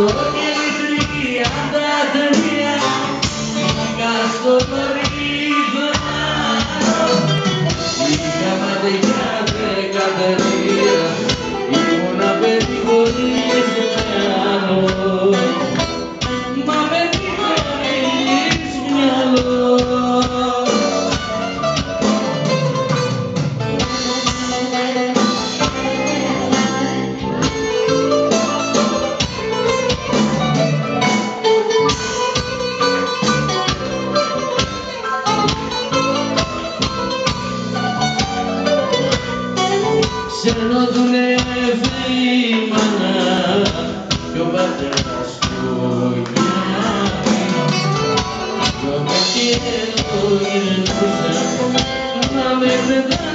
Yo Ξένο δουλεύει η μάνα και ο πατέρας του γυρνάει. Κι ο πατέρας του γυρνάει να με.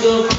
Cuando